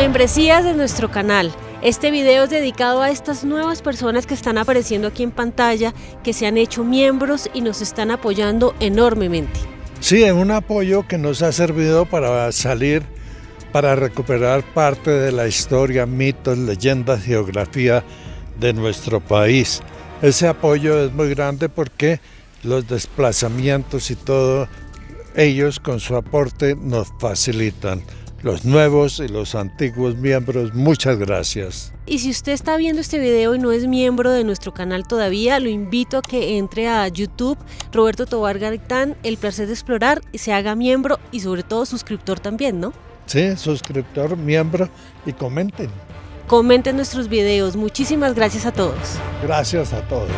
membresías de nuestro canal. Este video es dedicado a estas nuevas personas que están apareciendo aquí en pantalla, que se han hecho miembros y nos están apoyando enormemente. Sí, es un apoyo que nos ha servido para salir, para recuperar parte de la historia, mitos, leyendas, geografía de nuestro país. Ese apoyo es muy grande porque los desplazamientos y todo, ellos con su aporte nos facilitan los nuevos y los antiguos miembros, muchas gracias. Y si usted está viendo este video y no es miembro de nuestro canal todavía, lo invito a que entre a YouTube, Roberto Tobar Garitán, El Placer de Explorar, y se haga miembro y sobre todo suscriptor también, ¿no? Sí, suscriptor, miembro y comenten. Comenten nuestros videos. Muchísimas gracias a todos. Gracias a todos.